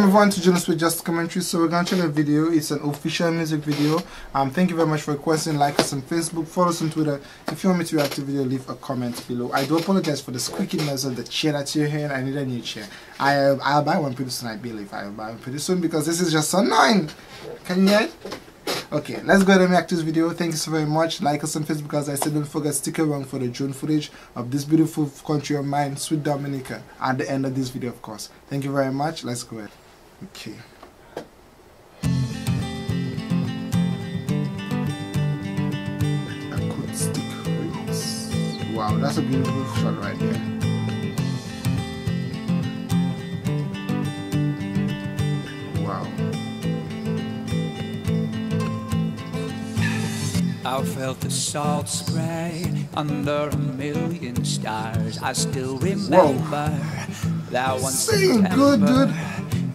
move on to Junosuede Just Commentary. So we're gonna check a video. It's an official music video. Um, thank you very much for requesting. Like us on Facebook, follow us on Twitter. If you want me to react to video, leave a comment below. I do apologize for the squeaky noise of the chair that you're hearing. I need a new chair. I uh, I'll buy one pretty soon. I believe I'll buy one pretty soon because this is just annoying. Can you hear? Okay, let's go ahead and react to this video. Thank you so very much. Like us on Facebook as I said. Don't forget to stick around for the drone footage of this beautiful country of mine, Sweet Dominica, at the end of this video, of course. Thank you very much. Let's go ahead. Okay. Acoustic remix. Wow, that's a beautiful shot right there. Wow. I felt the salt spray under a million stars. I still remember that one Sing good, dude.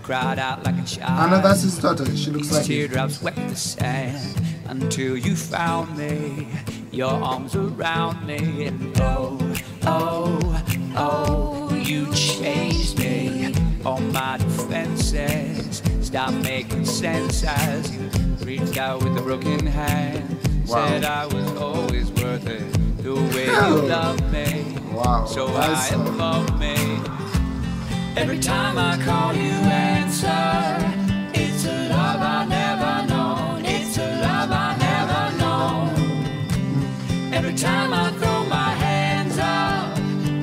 Cried out like a child. Know that's his daughter. She looks These like teardrops wet the sand until you found me. Your arms around me, and oh, oh, oh, you changed me. All my defenses stop making sense as you reached out with a broken hand. Wow. Said I was always worth it the way you love me. Wow, So I love me. Every time I call you answer, it's a love I never known. It's a love I never known. Every time I throw my hands up,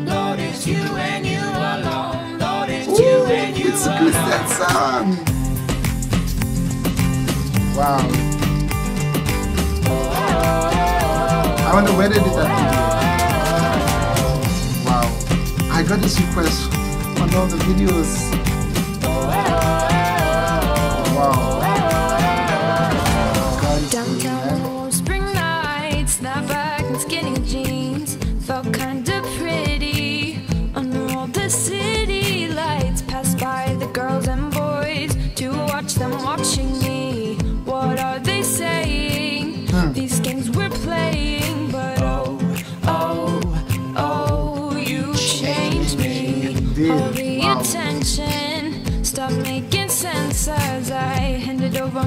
Lord, it's you and you alone. Lord, it's you Ooh, and you it's a alone. Christian song. Wow. I wonder where they did that video. Wow. I got this request all the videos.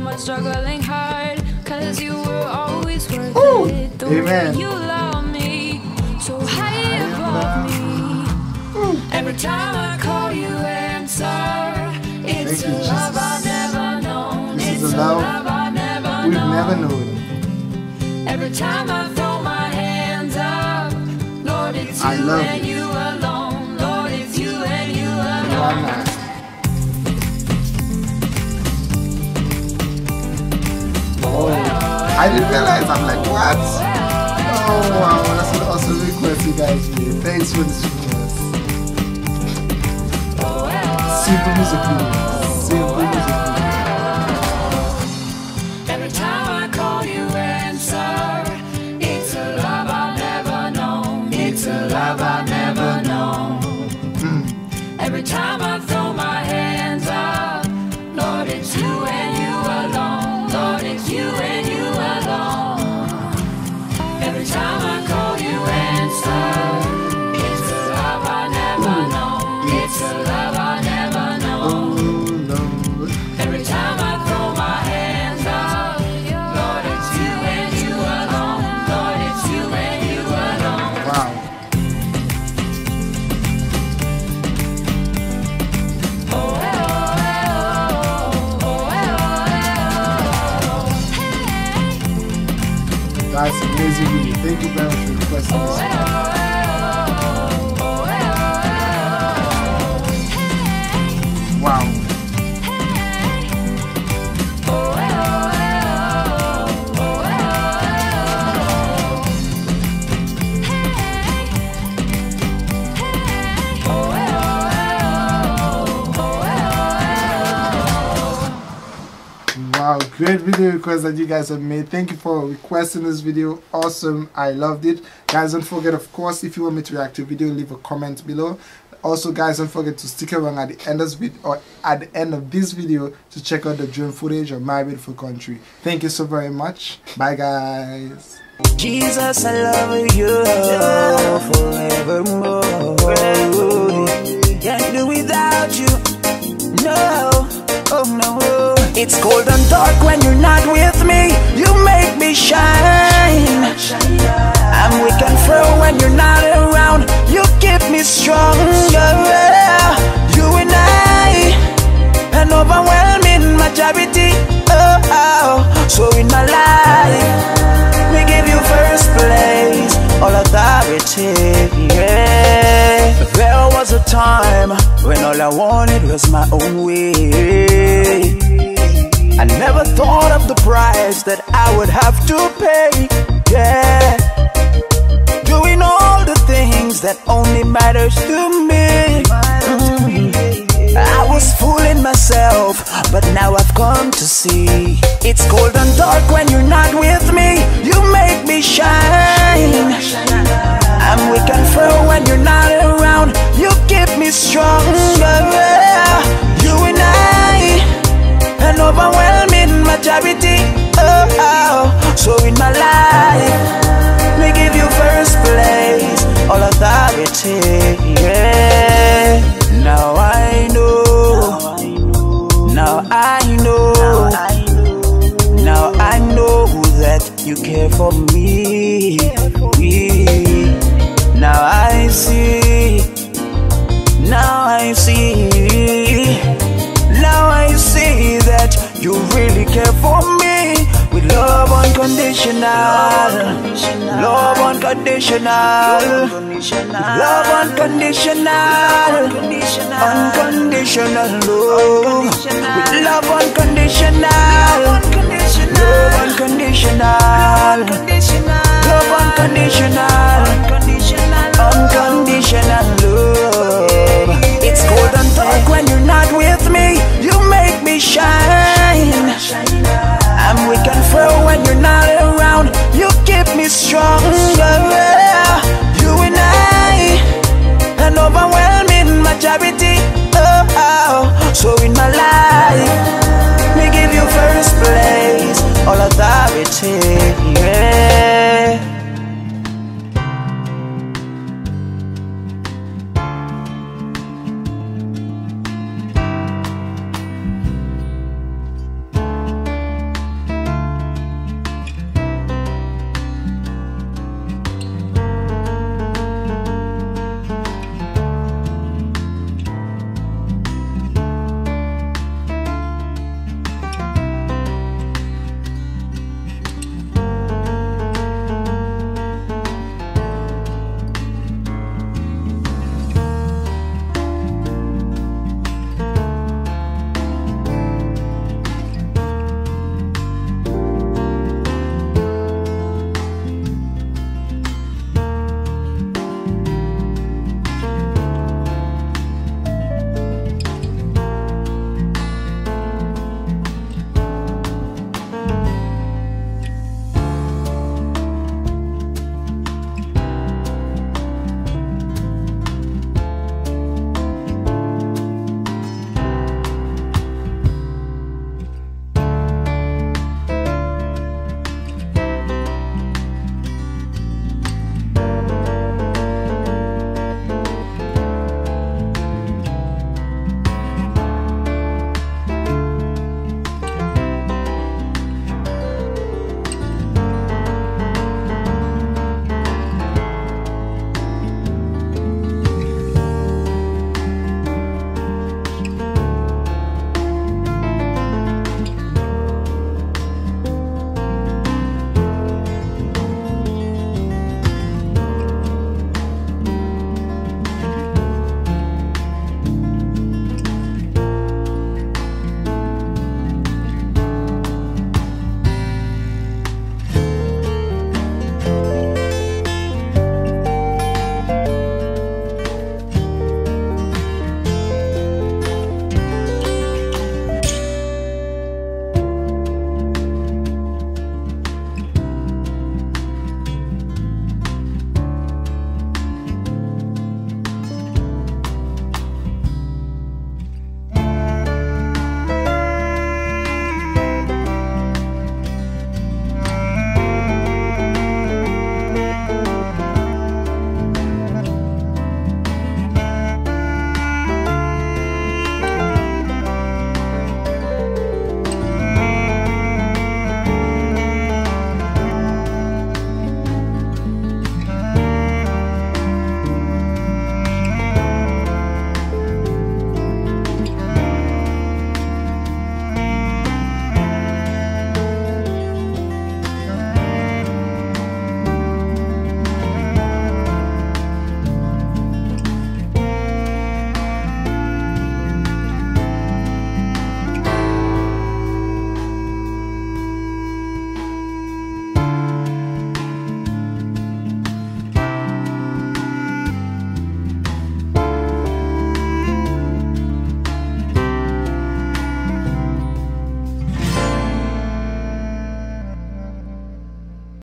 My struggling heart. Cause you were always worth Ooh, it. The amen. way you love me, so high above me. Every time I call you answer, it's Thank a you, love Jesus. I've never known. This is it's a a love love I've never We've known. never known. Every time I throw my hands up, Lord, it's you I love and you. you alone. Lord, it's you and you alone. I didn't realize. I'm like, what? Oh wow, that's an awesome request you guys made. Thanks for this request. Simple music. Simple music. Every time I call you answer, it's a love I've never known. It's a love I've never known. Hmm. Every time I That's amazing video. Thank you very much for requesting this. Great video request that you guys have made. Thank you for requesting this video. Awesome. I loved it. Guys, don't forget, of course, if you want me to react to a video, leave a comment below. Also, guys, don't forget to stick around at the end of this video or at the end of this video to check out the drone footage of my beautiful country. Thank you so very much. Bye, guys. Jesus, I love you forevermore. Can't do without you, no. Oh, no. It's cold and dark when you're not with me. You make me shine. I'm weak and frail when you're not around. You keep me stronger. You and I, an overwhelming majority. Oh, oh. so in my life, we give you first place, all authority. Yeah, there was a time when all I wanted was my own way. I never thought of the price that I would have to pay. Yeah, doing all the things that only matters to me. I was fooling myself, but now I've come to see it's cold and dark when you're not with me. You make me shine. I'm weak and frail when you're not around. You keep me stronger. An overwhelming majority. Oh, oh, oh. so in my life, care for me. With love unconditional. Love unconditional. Love unconditional. Unconditional love. With love unconditional. All authority.